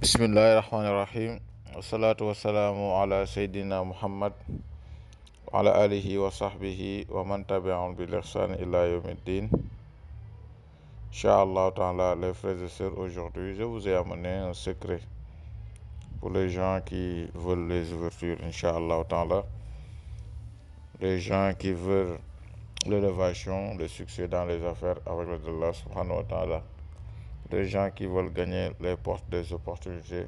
bismillahi rahmaani rahim ala seydina muhammad wa ala alihi wa sahbihi wa man tabiahum bil ila yawmi ddin taala les frères et sœurs aujourd'hui je vous ai amené un secret pour les gens qui veulent les ouvertures incha allahu taala. Les gens qui veulent l'élévation le succès dans les affaires avec le d'Allah subhanahu wa taala les gens qui veulent gagner les portes des opportunités,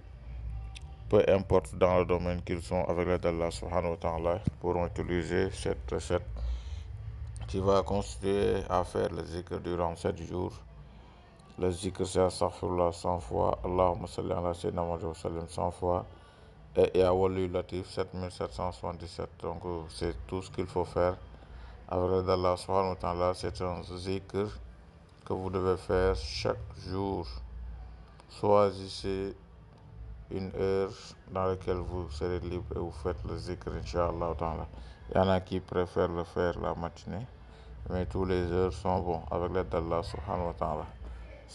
peu importe dans le domaine qu'ils sont avec l'aide d'Allah subhanahu wa ta'ala, pourront utiliser cette recette qui va consister à faire le zikr durant 7 jours. Le zikr c'est astaghfirullah 100 fois, Allahumma salli ala sayyidina wa sallim 100 fois et ya wali latif 7777. Donc c'est tout ce qu'il faut faire avec l'aide d'Allah subhanahu wa ta'ala. C'est un zikr que vous devez faire chaque jour. Choisissez une heure dans laquelle vous serez libre et vous faites le zikr, Inch'Allah. Il y en a qui préfèrent le faire la matinée, mais tous les heures sont bons avec l'aide d'Allah subhanahu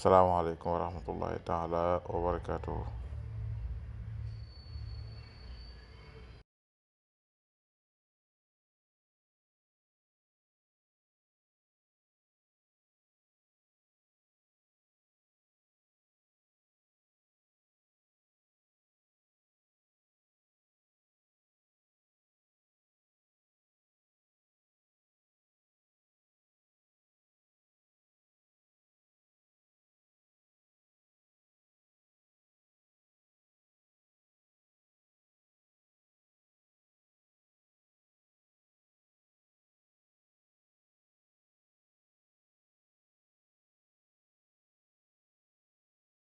alaikum wa rahmatullahi wa barakatuh.